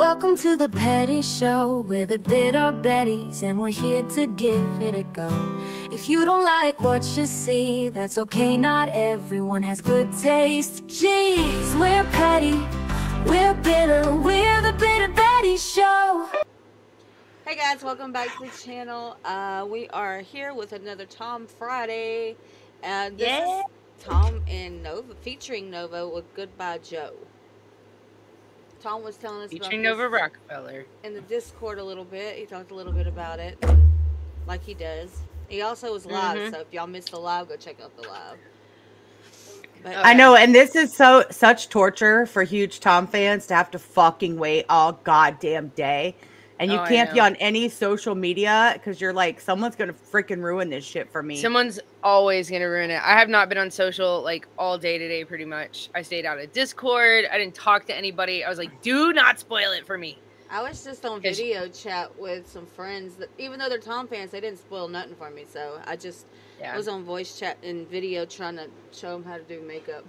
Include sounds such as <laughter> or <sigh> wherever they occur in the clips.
Welcome to the Petty Show. We're the bitter Betties, and we're here to give it a go. If you don't like what you see, that's okay. Not everyone has good taste. Jeez, we're petty, we're bitter, we're the bitter Betty Show. Hey guys, welcome back to the channel. Uh, we are here with another Tom Friday, and this Yeah. is Tom and Nova featuring Nova with Goodbye Joe. Tom was telling us Featuring about Nova this Rockafeller. in the Discord a little bit. He talked a little bit about it, like he does. He also was live, Mhm. so if y'all missed the live, go check out the live. But Oh, I know, and this is so such torture for huge Tom fans to have to fucking wait all goddamn day. And you Oh, can't be on any social media because you're like, someone's gonna freaking ruin this shit for me. Someone's always gonna ruin it. I have not been on social like all day today, pretty much. I stayed out of Discord. I didn't talk to anybody. I was like, do not spoil it for me. I was just on video chat with some friends that, even though they're Tom fans, they didn't spoil nothing for me. So I just Yeah. I was on voice chat and video trying to show them how to do makeup.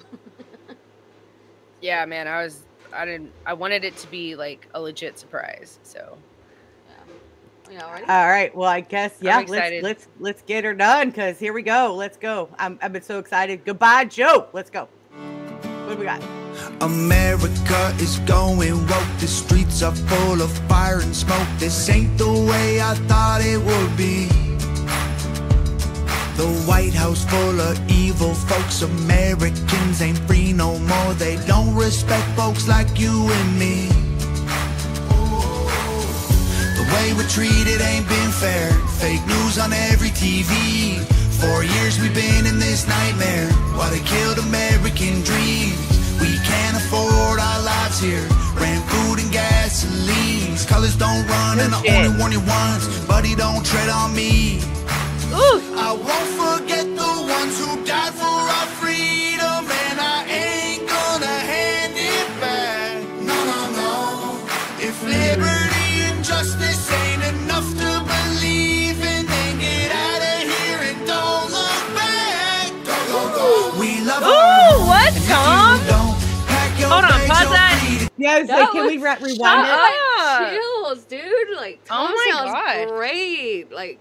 <laughs> yeah, man. I was. I didn't. I wanted it to be like a legit surprise. So yeah. You know, ready? All right, well, I guess yeah. Let's let's let's get her done because here we go. Let's go. I'm I've been so excited. Goodbye, Joe. Let's go. What do we got? America is going woke. The streets are full of fire and smoke. This ain't the way I thought it would be. The White House full of evil folks. Americans ain't free no more. They don't respect folks like you and me. Way we're treated ain't been fair. Fake news on every TV. Four years we've been in this nightmare while they killed American dreams. We can't afford our lives here. Ran food and gasoline. Colors don't run, and I only warn you once. Buddy, don't tread on me. Ooh. I won't forget was That like, can we re- rewind it? up. chills, dude. Like Oh Tom my sounds God. great. Like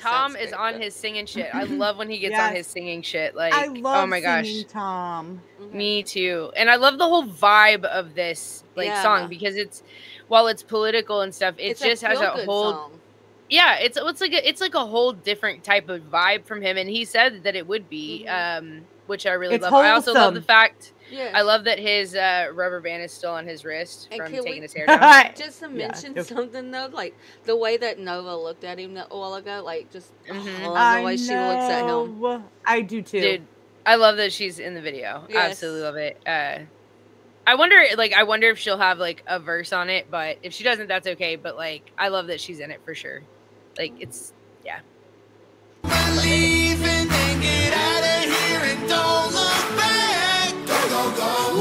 Tom is great, on but- his singing shit. I <clears throat> love when he gets on his singing shit. Like, I love oh my gosh. singing Tom. Mhm. Me too. And I love the whole vibe of this like Yeah. song because it's while it's political and stuff, it It's just has a whole song. yeah, it's it's like a, it's like a whole different type of vibe from him and he said that it would be Mhm. um which I really It's love. I also love the fact Yeah. I love that his uh rubber band is still on his wrist And from taking we- his hair down. <laughs> just to mention if- something though, like the way that Nova looked at him a while ago, like just Mhm. I love I the way she looks at him. I do too. Dude, I love that she's in the video. Yes. Absolutely love it. Uh I wonder like I wonder if she'll have like a verse on it, but if she doesn't that's okay, but like I love that she's in it for sure. Like it's yeah.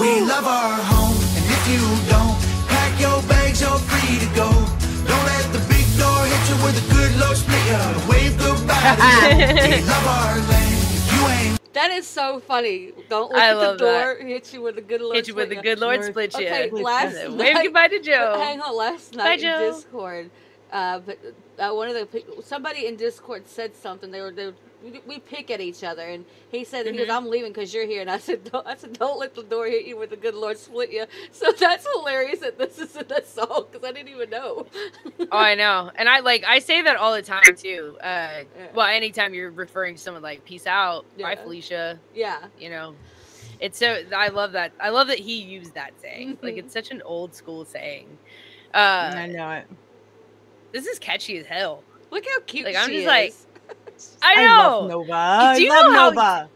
We love our home, and if you don't, pack your bags, you're free to go. Don't let the big door hit you with a good Lord split you. Wave goodbye to <laughs> you. We love our land. You ain't That is so funny. Don't look I the love that. hit you with a good Lord. Hit you with the split good Lord Lord split you. Okay, last ya. Wave goodbye to Joe. hang on, last night in Joe. Discord, uh, but uh, one of the somebody in Discord said something. They were they were, we- we pick at each other, and he said he goes, Mhm. "I'm leaving because you're here," and I said, don't, "I said don't let the door hit you with the good Lord split you." <laughs> So that's hilarious that this is in that song because I didn't even know. Oh, I know. And I like I say that all the time too. Uh well, anytime you're referring to someone like peace out, bye Felicia, yeah, you know. It's so I love that. I love that he used that saying. Like Mhm. it's such an old school saying. I Uh know it. This is catchy as hell. look how cute Like, I'm she just like, is. <laughs> I I, know. love Nova. I Do you love know how-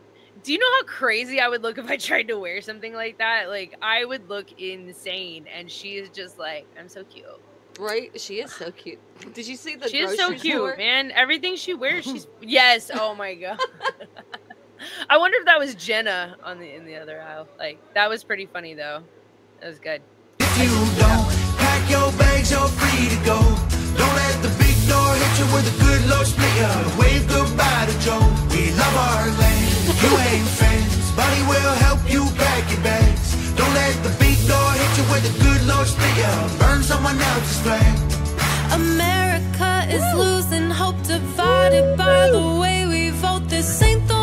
Do you know how crazy I would look if I <laughs> tried to wear something like that? Like I would look insane and she is just like, I'm so cute. right? She is so cute. <laughs> Did you see the? she is so cute, store? man. Everything she wears, she's yes. Oh my god. I wonder if that was Jenna on the in the other aisle. Like that was pretty funny though. That was good. If you don't pack your bags, you're free to go. Don't let the big door hit you with a good Lord split you. Wave goodbye to Joe. We love our land. You ain't friends. Buddy will help you pack your bags. Don't let the big door hit you with a good Lord split you. Burn someone else's flag. America is losing hope, divided by the way we vote. This ain't the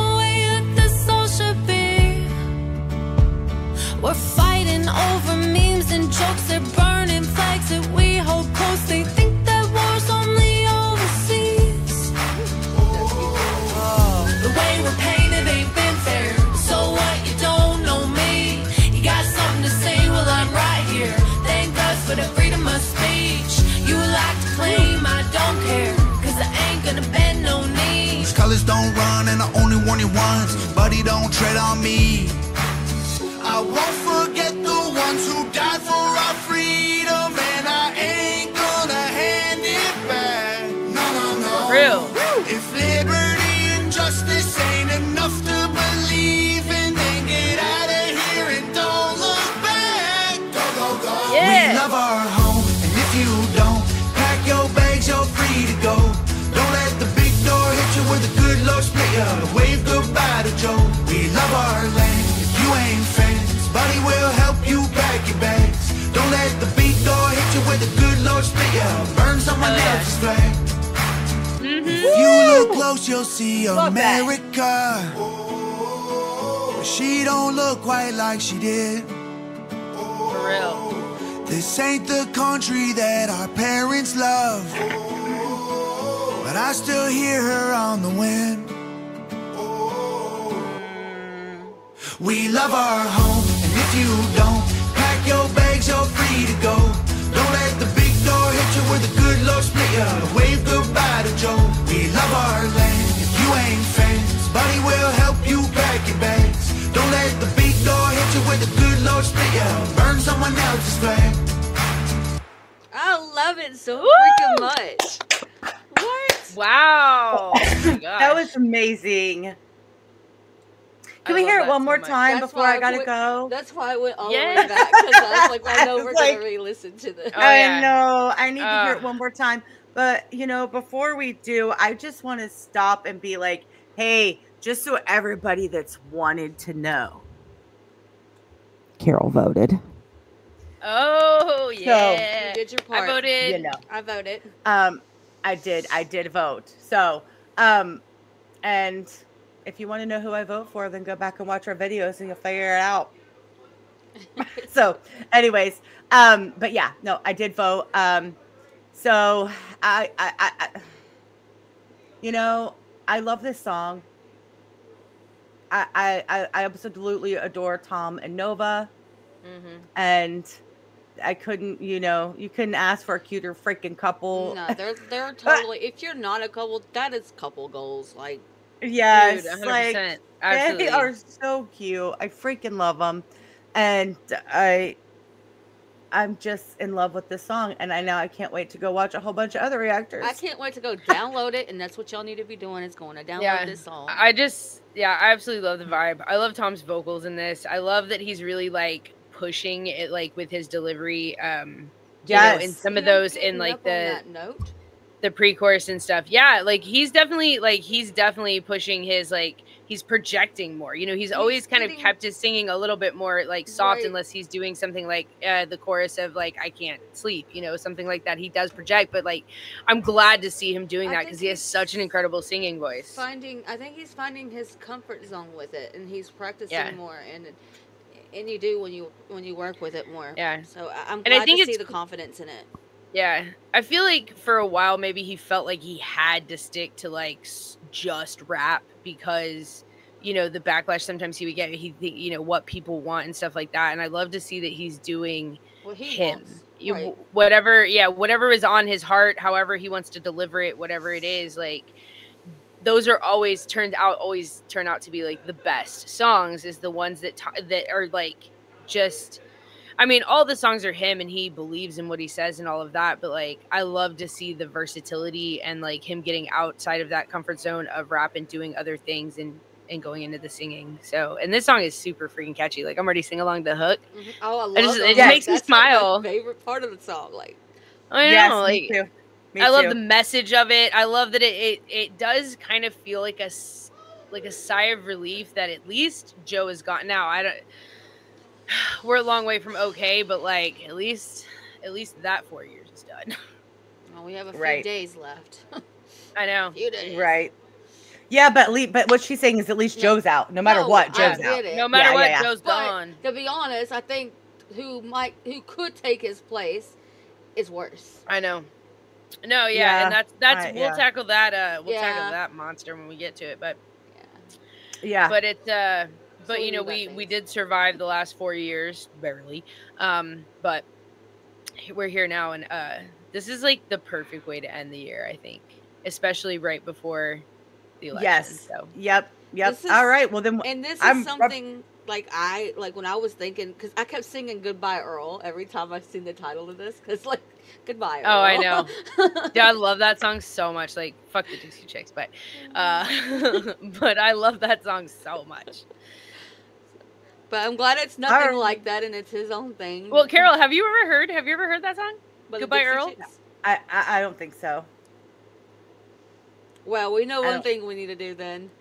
but he don't tread on me. I won't forget the ones who died for our freedom, and I ain't gonna hand it back. No, no, no. Real. If liberty and justice ain't enough to split you. Wave goodbye to Joe. We love our land. If you ain't fans, buddy will help you pack your bags. Don't let the beat door hit you with a good Lord split you. Burn someone Oh, yeah. else's flag. Mm-hmm. If you look close, you'll see. America. She don't look quite like she did. For real. This ain't the country that our parents love. But I still hear her on the wind. We love our home, and if you don't, pack your bags, you're free to go. Don't let the big door hit you where the good Lord split you. Wave goodbye to Joe. We love our land. If you ain't fans, buddy will help you pack your bags. Don't let the big door hit you where the good Lord split you. Burn someone else's flag. I love it so freaking much. What? Wow. <laughs> Oh That was amazing. Can I we hear it one so more much. time That's before why I gotta went- go? That's why I went all Yeah. the way back because I was like, <laughs> I know we're like- gonna re-listen to this. Oh, yeah. I know. I need to hear it one more time. But you know, before we do, I just want to stop and be like, hey, just so everybody that's wanted to know. Carole voted. Oh yeah, You yeah. did your part. I voted. You know. I voted. Um, I did. I did vote. So, um, and if you want to know who I vote for, then go back and watch our videos and you'll figure it out. <laughs> so, anyways, um, but yeah, no, I did vote. Um, so I, I, I, I you know, I love this song. I, I, I- absolutely adore Tom and Nova, Mhm. and I couldn't, you know, you couldn't ask for a cuter freaking couple. No, they're they're <laughs> totally. If you're not a couple, that is couple goals. Like Yes, Dude, 100%. like Absolutely. they are so cute. I freaking love them, and I, I'm just in love with this song, and I now I can't wait to go watch a whole bunch of other reactors. I can't wait to go download it, and that's what y'all need to be doing is going to download Yeah. this song. I just yeah, I absolutely love the vibe. I love Tom's vocals in this. I love that he's really like pushing it like with his delivery. Um you know, in Yes. some of those in like the note. The pre-chorus and stuff. Yeah, like he's definitely like he's definitely pushing his like he's projecting more. You know, he's, He's always kind of kept his singing a little bit more like soft Right. unless he's doing something like uh, the chorus of like I can't sleep, you know, something like that. He does project, but like I'm glad to see him doing I that because he has such an incredible singing voice. Finding, I think he's finding his comfort zone with it, and he's practicing Yeah. more. And and you do when you when you work with it more. Yeah. So I'm And I think to see the confidence in it. Yeah, I feel like for a while maybe he felt like he had to stick to like just rap because you know the backlash sometimes he would get he think you know what people want and stuff like that and I love to see that he's doing What he him wants. You- Right. whatever yeah whatever is on his heart however he wants to deliver it whatever it is like those are always turned out always turn out to be like the best songs is the ones that t- that are like just I mean, all the songs are him and he believes in what he says and all of that, but like I love to see the versatility and like him getting outside of that comfort zone of rap and doing other things and and going into the singing. So, and this song is super freaking catchy. Like I'm already singing along the hook. Mhm. Oh, I love just- it just makes me That's, like, my smile. <laughs> favorite part of the song, like I yes, know, me too. Me I love too. the message of it. I love that it, it it does kind of feel like a like a sigh of relief that at least Joe has gotten out. I don't. <sighs> We're a long way from okay, but like at least at least that four years is done. <laughs> Well, we have a few Right. days left. <laughs> I know. few days. Right. Yeah, but le- but what she's saying is at least Yeah. Joe's out. No matter No, what, I Joe's out. it. No matter Yeah, what, yeah, yeah. Joe's But gone. to be honest, I think who might who could take his place is worse. I know. No, yeah, Yeah, and that's that's I- we'll yeah. tackle that. Uh, we'll Yeah. tackle that monster when we get to it. But Yeah. Yeah. but it's uh, but you know we about we did survive the last four years barely. Um, but we're here now, and uh, this is like the perfect way to end the year, I think, especially right before the election. yes. So Yep. Yep. Is- All right. Well then. And this is I'm- I'm- something like I like when I was thinking because I kept singing "Goodbye Earl" every time I seen the title of this because like "Goodbye Earl." Oh, I know. <laughs> yeah, I love that song so much. Like fuck the Dixie Chicks, but uh, <laughs> but I love that song so much. But I'm glad it's nothing Alright. like that and it's his own thing. Well, Carole, have you ever heard? Have you ever heard that song? But Goodbye, Earl? I, I I don't think so. Well, we know I one thing we need to do then. <laughs>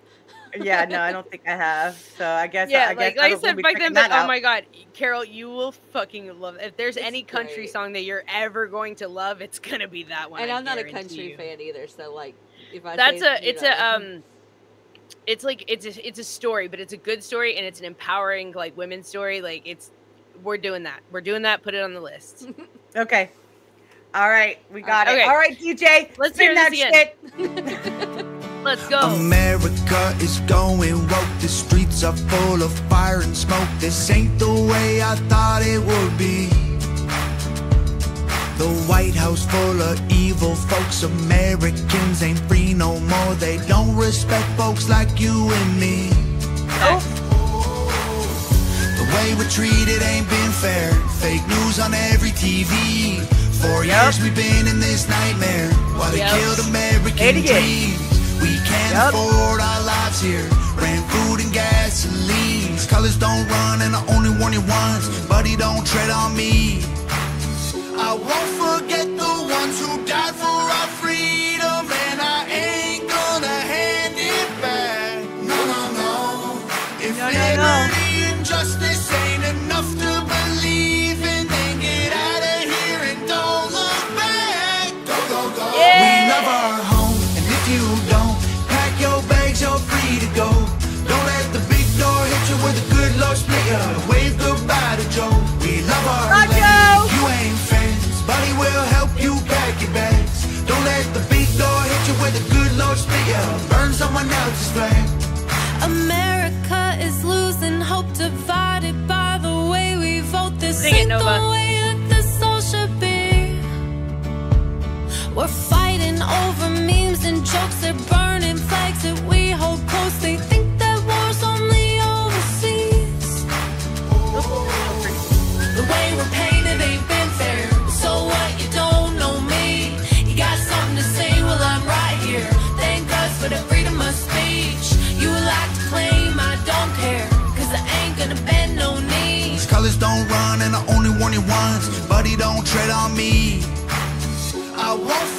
Yeah. No, I don't think I have. So I guess. Yeah, I guess like, like I said be back then. But that oh my god, Carole, you will fucking love. It. If there's It's any country great. song that you're ever going to love, it's gonna be that one. and I I'm not a country you. fan either, so like if I That's say, a. It's a. Um. It's like it's a it's a story, but it's a good story and it's an empowering like women's story. Like it's we're doing that. We're doing that. Put it on the list. <laughs> Okay. All right. We got it. Okay. All right, DJ. Let's spin hear that this again. shit. <laughs> <laughs> Let's go. America is going woke. The streets are full of fire and smoke. This ain't the way I thought it would be. The White House full of evil folks. Americans ain't free no more. They don't respect folks like you and me. The way we're treated ain't been fair. Fake news on every TV. For Yep. years we've been in this nightmare while they Yep. killed American dreams. We can't Yep. afford our lives here. Ran food and gasoline. Colors don't run and I only warn you once. Buddy, don't tread on me. I won't forget someone else's flag. America is losing hope, divided by the way we vote. This Sing it, ain't Nova. the way that this all should be. We're fighting over memes and jokes. They're only once. Buddy, don't tread on me. I won't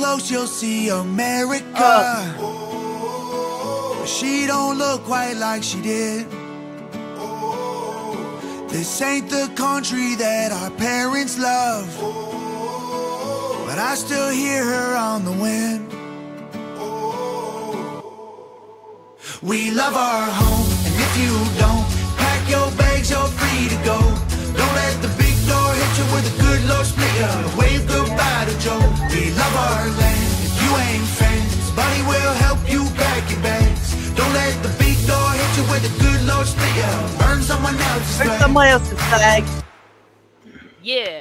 close, you'll see America. Oh. But She don't look quite like she did. Oh. This ain't the country that our parents love. Oh. But I still hear her on the wind. We love our home, and if you don't, pack your bags, you're free to go. Don't let the with a good Lord split ya. Wave goodbye to Joe. We love our land. If you ain't friends, buddy will help you pack your bags. Don't let the big door hit you with a good Lord split ya. Burn someone else's Or flag. someone else's flag. Yeah.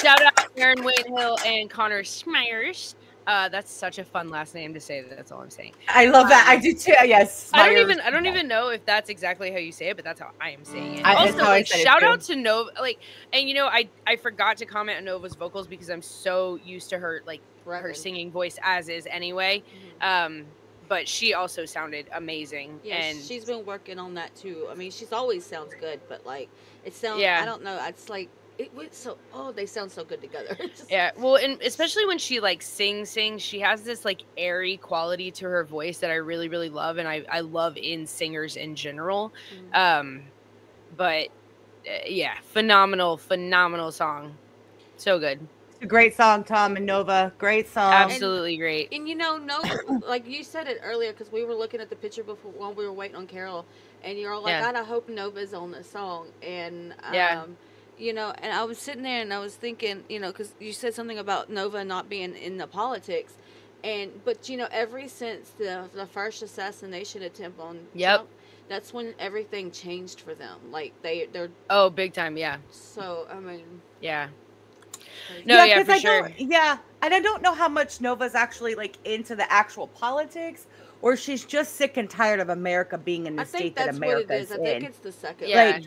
Shout out Aaron Wayne Hill and Connor Smyers. Uh, that's such a fun last name to say. That's all I'm saying. I love that. I do too. Yes. I don't even I don't even know if that's exactly how you say it, but that's how I am saying it. I- also, like, shout out to Nova, like, and you know, I I forgot to comment on Nova's vocals because I'm so used to her like her singing voice as is anyway. Mhm. Um, but she also sounded amazing, Yeah, and she's been working on that too. I mean, she's always sounds good, but like it sounds. Yeah. I don't know. It's like it was so. Oh, they sound so good together. <laughs> Yeah, well, and especially when she like sings, sings, she has this like airy quality to her voice that I really, really love, and I I love in singers in general. Mhm. Um, but uh, yeah, phenomenal, phenomenal song, so good, It's a great song, Tom and Nova. Great song. absolutely great. And you know, no, like you said it earlier because we were looking at the picture before while we were waiting on Carole, and you're all like, Yeah. God, I hope Nova's on this song. And um, Yeah. You know, and I was sitting there and I was thinking, you know, because you said something about Nova not being in the politics, and but you know, ever since the the first assassination attempt on Yep. Trump, that's when everything changed for them. Like they they're Oh, big time, yeah, so. I mean, yeah. crazy. No, yeah, 'cause for I sure. yeah, and I don't know how much Nova's actually like into the actual politics, or she's just sick and tired of America being in the I think state that that's what it is. I think it's the second. Yeah. Like,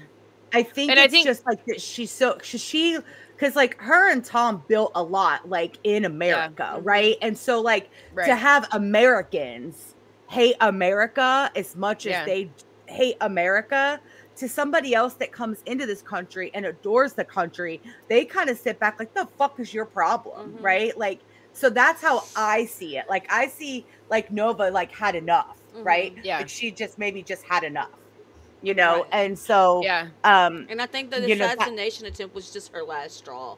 I think And I it's think- just like that she's so she, she because like her and Tom built a lot like in America, Mhm. right? And so like Right. to have Americans hate America as much Yeah. as they hate America to somebody else that comes into this country and adores the country, they kind of sit back like the fuck is your problem, Mhm. right? Like so that's how I see it. Like I see like Nova like had enough, right? Yeah. Like she just maybe just had enough. You know, Right. and so yeah, um And I think the You know, that- assassination attempt was just her last straw.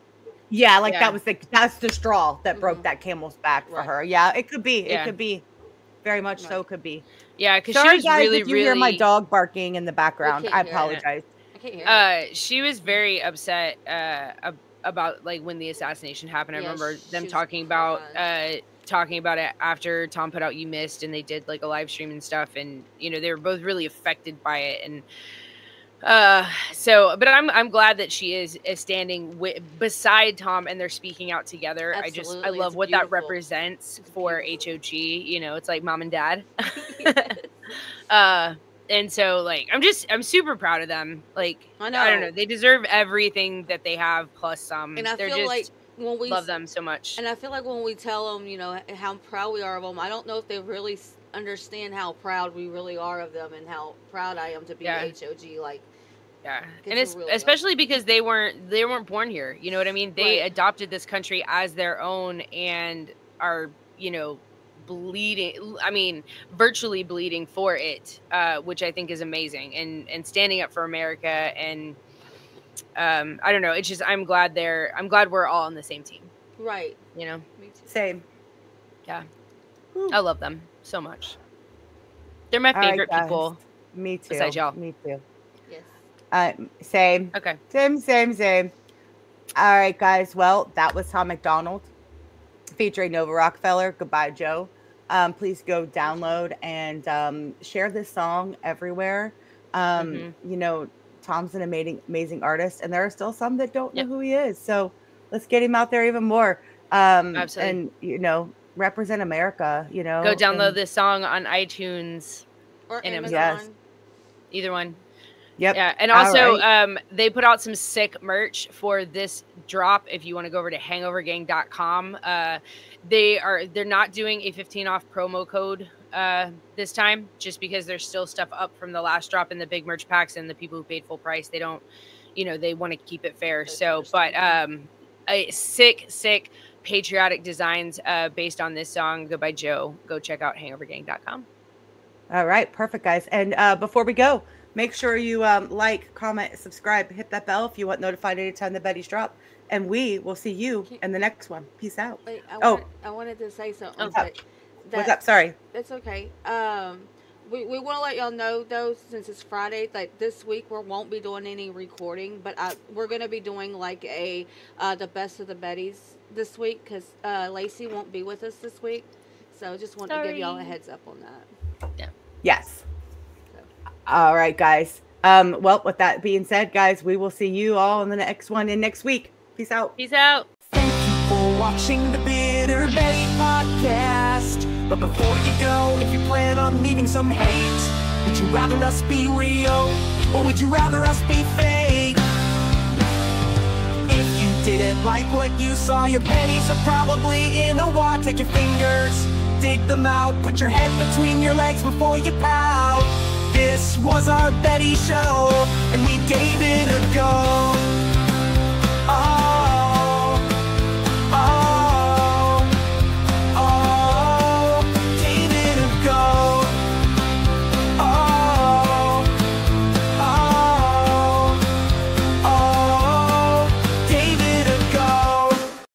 Yeah, like Yeah. that was the that's the straw that broke Mhm. that camel's back for Right. her. Yeah, it could be. Yeah. It could be. Very much so Right. could be. yeah. Because she Sorry was guys really, if you really. hear my dog barking in the background. I apologize. I can't hear. Uh, she was very upset uh, ab- about like when the assassination happened. I Yeah, remember them talking about uh, crying. Talking about it after Tom put out "You Missed" and they did like a live stream and stuff, and you know they were both really affected by it. And uh, so, but I'm I'm glad that she is, is standing wi- beside Tom and they're speaking out together. I just I love it's what that represents It's for beautiful. HOG. You know, it's like mom and dad. <laughs> <laughs> uh and so like i'm just i'm super proud of them like I i don't know. know they deserve everything that they have plus some and I they're feel just like when we love them so much and I feel like when we tell them, you know, how proud we are of them, I don't know if they really understand how proud we really are of them and how proud I am to be Yeah. HOG. Like, yeah and it's really especially because they weren't they weren't born here you know what i mean they Right. adopted this country as their own and are you know bleeding i mean virtually bleeding for it uh which i think is amazing and and standing up for america and um i don't know it's just i'm glad they're i'm glad we're all on the same team right? you know Me too. Same. Yeah. Whew. I love them so much. They're my favorite guys. people. Me too. Besides y'all. Me too. Yes. Uh, same. Okay. Same, same, same. All right, guys. Well, that was Tom MacDonald featuring Nova Rockafeller. Goodbye, Joe. Um, please go download and um, share this song everywhere. Um, Mhm. You know, Tom's an amazing, amazing artist, and there are still some that don't Yep. know who he is. So let's get him out there even more. Um, Absolutely. And you know, represent America. You know, Go download and- this song on iTunes. Or And Amazon. Yes. Either one. Yep. Yeah. And also, right. um, they put out some sick merch for this drop. If you want to go over to hangovergang.com, uh, they are they're not doing a 15 off promo code uh this time just because there's still stuff up from the last drop in the big merch packs and the people who paid full price they don't you know they want to keep it fair so but um a sick sick patriotic designs uh based on this song goodbye joe go check out hangovergang.com All right, perfect, guys. And uh, before we go, make sure you um, like, comment, subscribe, hit that bell if you want notified anytime the Betty's drop. And we will see you in the next one. Peace out. Wait, I, Oh. wanted, I wanted to say something. Oh. but What's up? Sorry. That's okay. Um, we, we want to let y'all know though, since it's Friday, like this week we won't be doing any recording, but I, we're gonna be doing like a uh, the best of the Bettys this week because uh, Lacey won't be with us this week. So just want to give y'all a heads up on that. yeah Yes. All right, guys. Um, well, with that being said, guys, we will see you all in the next one in next week. Peace out. peace out Thank you for watching the Bitter Betty Podcast. But before you go, if you plan on leaving some hate, would you rather us be real, or would you rather us be fake? If you didn't like what you saw, your pennies are probably in a wad. Take your fingers, dig them out, put your head between your legs before you pout. This was our Betty show, and we gave it a go.